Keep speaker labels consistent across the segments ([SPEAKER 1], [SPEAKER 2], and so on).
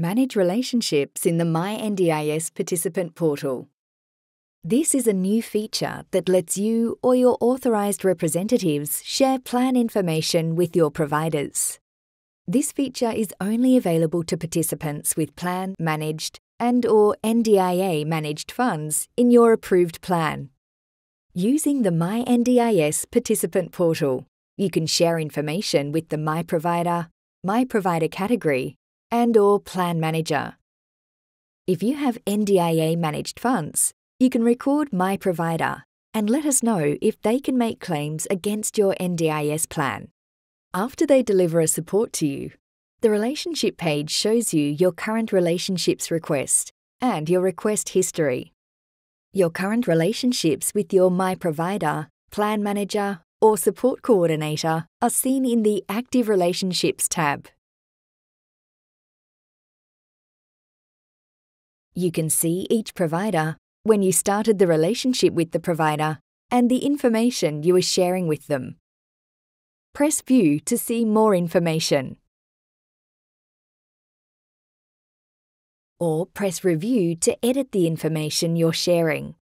[SPEAKER 1] Manage relationships in the MyNDIS participant portal. This is a new feature that lets you or your authorised representatives share plan information with your providers. This feature is only available to participants with plan managed and or NDIA managed funds in your approved plan. Using the MyNDIS participant portal, you can share information with the My Provider, My Provider category and or plan manager. If you have NDIA managed funds, you can record My Provider and let us know if they can make claims against your NDIS plan. After they deliver a support to you, the relationship page shows you your current relationships request and your request history. Your current relationships with your My Provider, Plan Manager, or Support Coordinator are seen in the Active Relationships tab. You can see each provider, when you started the relationship with the provider, and the information you are sharing with them. Press View to see more information. Or press Review to edit the information you're sharing.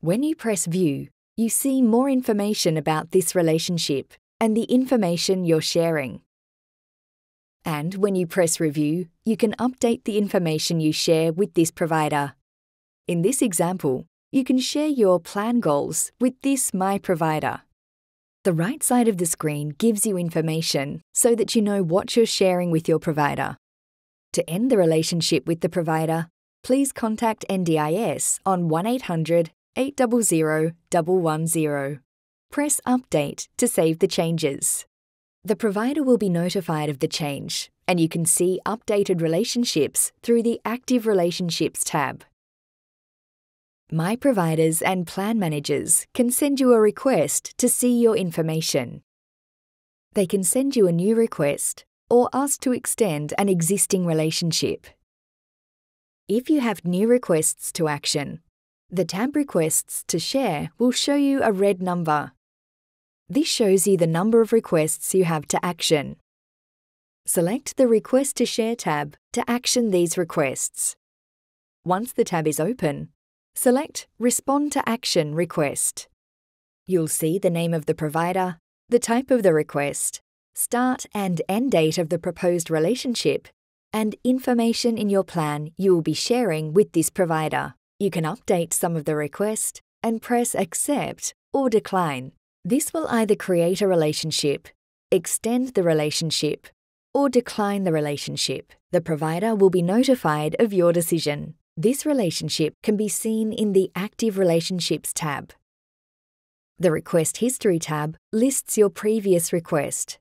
[SPEAKER 1] When you press View, you see more information about this relationship and the information you're sharing. And when you press Review, you can update the information you share with this provider. In this example, you can share your plan goals with this My Provider. The right side of the screen gives you information so that you know what you're sharing with your provider. To end the relationship with the provider, please contact NDIS on 1800 800 110. Press Update to save the changes. The provider will be notified of the change, and you can see updated relationships through the Active Relationships tab. My providers and plan managers can send you a request to see your information. They can send you a new request or ask to extend an existing relationship. If you have new requests to action, the tab Requests to Share will show you a red number this shows you the number of requests you have to action. Select the Request to Share tab to action these requests. Once the tab is open, select Respond to Action Request. You'll see the name of the provider, the type of the request, start and end date of the proposed relationship, and information in your plan you will be sharing with this provider. You can update some of the request and press Accept or Decline. This will either create a relationship, extend the relationship, or decline the relationship. The provider will be notified of your decision. This relationship can be seen in the Active Relationships tab. The Request History tab lists your previous request.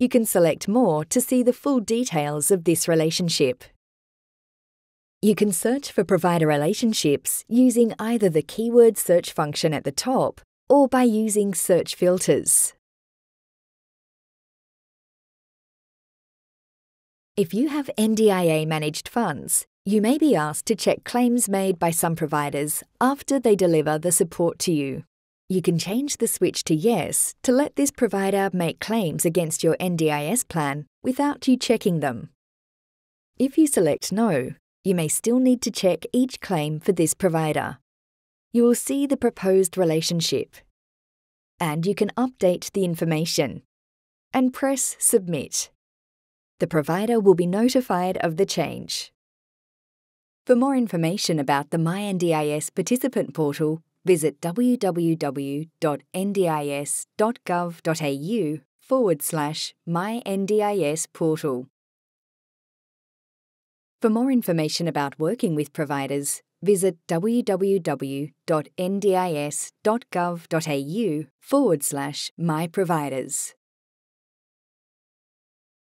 [SPEAKER 1] You can select more to see the full details of this relationship. You can search for provider relationships using either the keyword search function at the top or by using search filters. If you have NDIA managed funds, you may be asked to check claims made by some providers after they deliver the support to you. You can change the switch to Yes to let this provider make claims against your NDIS plan without you checking them. If you select No, you may still need to check each claim for this provider you will see the proposed relationship. And you can update the information. And press Submit. The provider will be notified of the change. For more information about the MyNDIS participant portal, visit www.ndis.gov.au forward slash MyNDIS portal. For more information about working with providers, visit www.ndis.gov.au forward slash my providers.